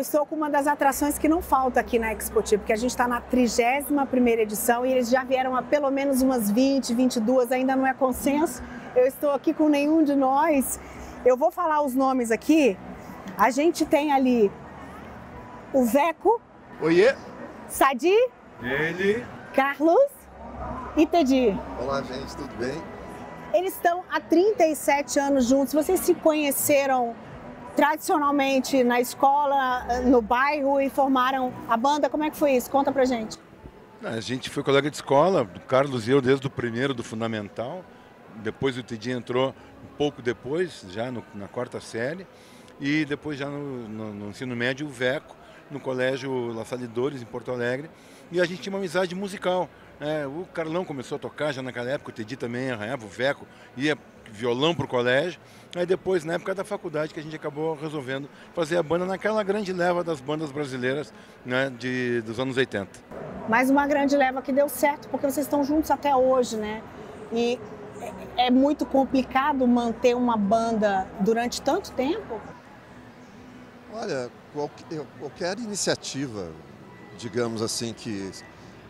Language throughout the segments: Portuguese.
Eu estou com uma das atrações que não falta aqui na Expo porque a gente está na 31 edição e eles já vieram a pelo menos umas 20, 22, ainda não é consenso. Eu estou aqui com nenhum de nós. Eu vou falar os nomes aqui. A gente tem ali o Veco. Oiê. Sadi. Ele. Carlos. E Tedi. Olá, gente, tudo bem? Eles estão há 37 anos juntos. Vocês se conheceram tradicionalmente na escola, no bairro e formaram a banda? Como é que foi isso? Conta pra gente. A gente foi colega de escola, o Carlos e eu desde o primeiro do fundamental. Depois o Tidi entrou um pouco depois, já no, na quarta série. E depois já no, no, no ensino médio, o Veco, no colégio La Salle Dores, em Porto Alegre. E a gente tinha uma amizade musical. Né? O Carlão começou a tocar já naquela época, o Tedi também arranhava, o Veco ia violão para o colégio. Aí depois, na época da faculdade, que a gente acabou resolvendo fazer a banda naquela grande leva das bandas brasileiras né, de, dos anos 80. Mais uma grande leva que deu certo, porque vocês estão juntos até hoje, né? E é muito complicado manter uma banda durante tanto tempo? Olha, qualquer, qualquer iniciativa, digamos assim, que,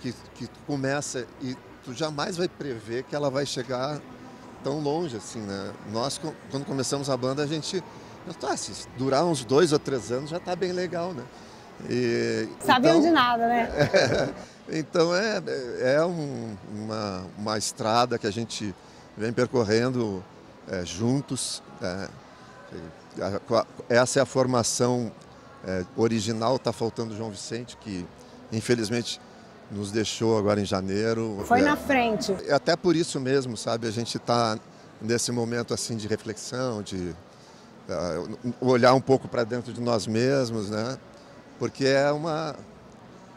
que, que começa e tu jamais vai prever que ela vai chegar tão longe assim, né? Nós, quando começamos a banda, a gente pensou, ah, se durar uns dois ou três anos já está bem legal, né? E, Sabiam então, de nada, né? É, então é, é um, uma, uma estrada que a gente vem percorrendo é, juntos. É, essa é a formação é, original, está faltando o João Vicente, que infelizmente nos deixou agora em janeiro. Foi é, na frente. Até por isso mesmo, sabe, a gente está nesse momento assim de reflexão, de uh, olhar um pouco para dentro de nós mesmos, né? Porque é uma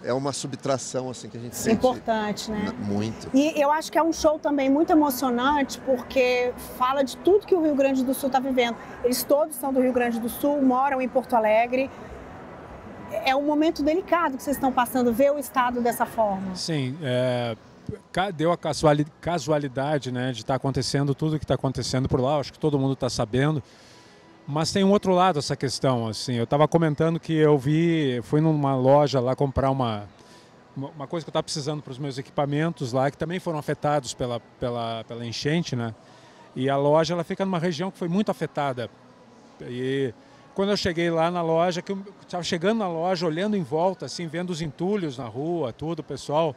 é uma subtração assim que a gente sente importante, né? Muito. E eu acho que é um show também muito emocionante porque fala de tudo que o Rio Grande do Sul está vivendo. Eles todos são do Rio Grande do Sul, moram em Porto Alegre é um momento delicado que vocês estão passando, ver o Estado dessa forma. Sim, é, deu a casualidade né, de estar tá acontecendo tudo o que está acontecendo por lá, acho que todo mundo está sabendo. Mas tem um outro lado essa questão, assim, eu estava comentando que eu vi, fui numa loja lá comprar uma, uma coisa que eu estava precisando para os meus equipamentos lá, que também foram afetados pela, pela, pela enchente, né? E a loja ela fica numa região que foi muito afetada. E quando eu cheguei lá na loja, que eu estava chegando na loja, olhando em volta, assim, vendo os entulhos na rua, tudo, o pessoal,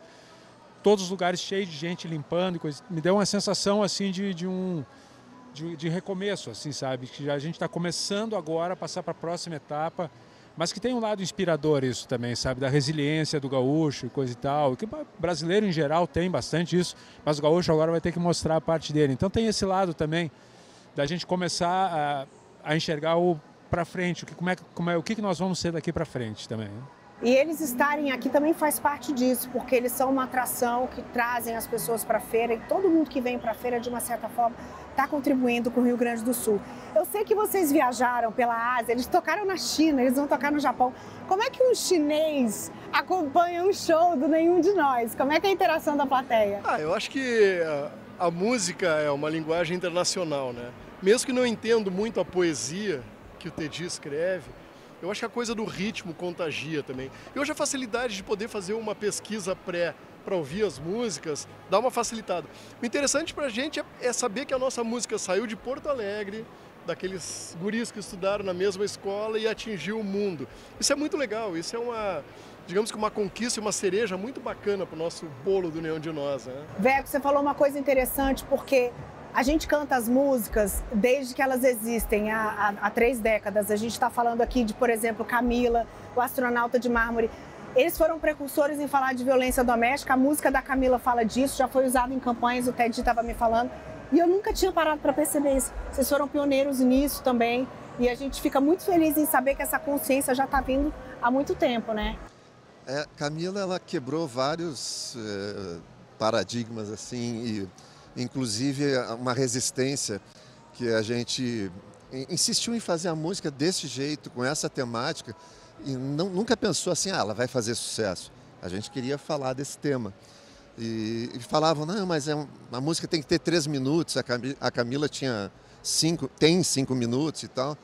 todos os lugares cheios de gente limpando, coisa, me deu uma sensação assim de, de um de, de, recomeço, assim, sabe, que a gente está começando agora a passar para a próxima etapa, mas que tem um lado inspirador isso também, sabe, da resiliência do gaúcho e coisa e tal, que brasileiro em geral tem bastante isso, mas o gaúcho agora vai ter que mostrar a parte dele. Então tem esse lado também da gente começar a, a enxergar o para frente, o que, como é, como é, o que nós vamos ser daqui para frente também. Né? E eles estarem aqui também faz parte disso, porque eles são uma atração que trazem as pessoas para a feira e todo mundo que vem para a feira, de uma certa forma, está contribuindo com o Rio Grande do Sul. Eu sei que vocês viajaram pela Ásia, eles tocaram na China, eles vão tocar no Japão. Como é que um chinês acompanha um show do nenhum de nós? Como é que é a interação da plateia? Ah, eu acho que a, a música é uma linguagem internacional, né? Mesmo que não entendo muito a poesia, que o Teddy escreve, eu acho que a coisa do ritmo contagia também. E hoje a facilidade de poder fazer uma pesquisa pré para ouvir as músicas dá uma facilitada. O interessante para a gente é, é, saber que a nossa música saiu de Porto Alegre, daqueles guris que estudaram na mesma escola e atingiu o mundo. Isso é muito legal, isso é uma, digamos que uma conquista uma cereja muito bacana para o nosso bolo do Neon de Nós. Né? Veco, você falou uma coisa interessante, porque a gente canta as músicas desde que elas existem, há, há, há três décadas. A gente está falando aqui de, por exemplo, Camila, o astronauta de mármore. Eles foram precursores em falar de violência doméstica. A música da Camila fala disso, já foi usada em campanhas, o Ted estava me falando. E eu nunca tinha parado para perceber isso. Vocês foram pioneiros nisso também. E a gente fica muito feliz em saber que essa consciência já está vindo há muito tempo, né? É, Camila, ela quebrou vários eh, paradigmas, assim, e inclusive uma resistência que a gente insistiu em fazer a música desse jeito, com essa temática, e não, nunca pensou assim, ah, ela vai fazer sucesso. A gente queria falar desse tema. E, e falavam, não, mas é um, a música tem que ter três minutos, a Camila, a Camila tinha cinco, tem cinco minutos e tal.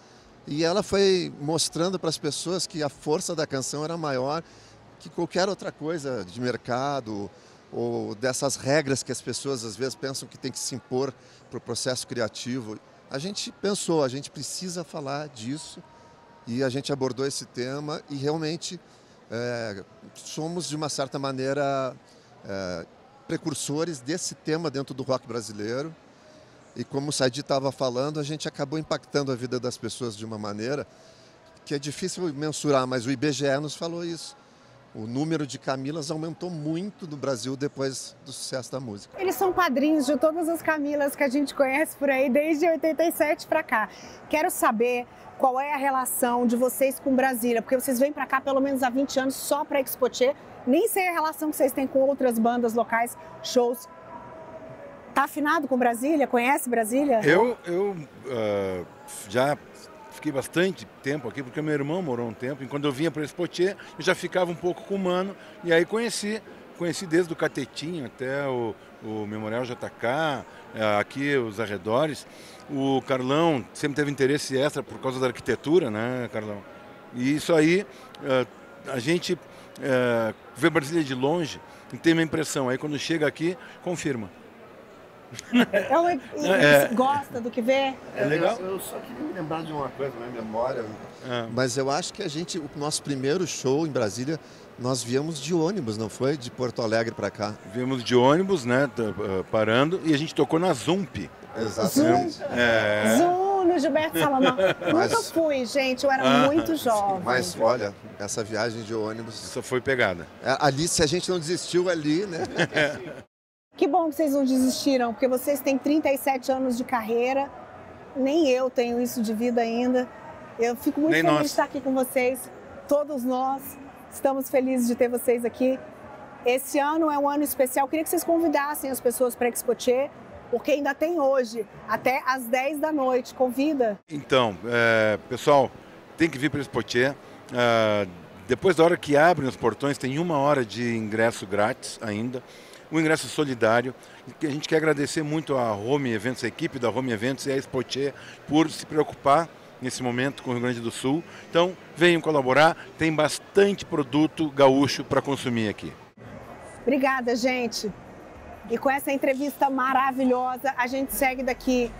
E ela foi mostrando para as pessoas que a força da canção era maior que qualquer outra coisa de mercado ou dessas regras que as pessoas às vezes pensam que tem que se impor para o processo criativo. A gente pensou, a gente precisa falar disso e a gente abordou esse tema e realmente é, somos de uma certa maneira é, precursores desse tema dentro do rock brasileiro. E como o Saidi estava falando, a gente acabou impactando a vida das pessoas de uma maneira que é difícil mensurar, mas o IBGE nos falou isso. O número de Camilas aumentou muito no Brasil depois do sucesso da música. Eles são padrinhos de todas as Camilas que a gente conhece por aí desde 87 para cá. Quero saber qual é a relação de vocês com Brasília, porque vocês vêm para cá pelo menos há 20 anos só para Expotier. Nem sei a relação que vocês têm com outras bandas locais, shows Tá afinado com Brasília? Conhece Brasília? Eu, eu uh, já fiquei bastante tempo aqui, porque meu irmão morou um tempo. E quando eu vinha para esse Potier, eu já ficava um pouco com o Mano. E aí conheci, conheci desde o Catetinho até o, o Memorial JK, eh, aqui os arredores. O Carlão sempre teve interesse extra por causa da arquitetura, né, Carlão? E isso aí, uh, a gente uh, vê Brasília de longe e tem uma impressão. Aí quando chega aqui, confirma. É um, é, gosta do que vê? É legal. Eu, eu, só queria me lembrar de uma coisa minha memória. É. Mas eu acho que a gente, o nosso primeiro show em Brasília, nós viemos de ônibus, não foi? De Porto Alegre para cá. Viemos de ônibus, né? Ah, parando, e a gente tocou na Zump. Exatamente. Zoom, é. Zoom no Gilberto Salomão. Mas, Nunca fui, gente, eu era ah, muito jovem. Mas olha, essa viagem de ônibus. Isso foi pegada. É, ali, se a gente não desistiu ali, né? Que bom que vocês não desistiram, porque vocês têm 37 anos de carreira, nem eu tenho isso de vida ainda. Eu fico muito nem feliz nós. de estar aqui com vocês, todos nós estamos felizes de ter vocês aqui. Esse ano é um ano especial, eu queria que vocês convidassem as pessoas para a Expotier, porque ainda tem hoje, até às 10 da noite. Convida? Então, é, pessoal, tem que vir para a Expotier. É, depois da hora que abrem os portões, tem uma hora de ingresso grátis ainda o ingresso solidário. A gente quer agradecer muito a Home Eventos, a equipe da Home Eventos e a Spotier por se preocupar nesse momento com o Rio Grande do Sul. Então, venham colaborar, tem bastante produto gaúcho para consumir aqui. Obrigada, gente. E com essa entrevista maravilhosa, a gente segue daqui.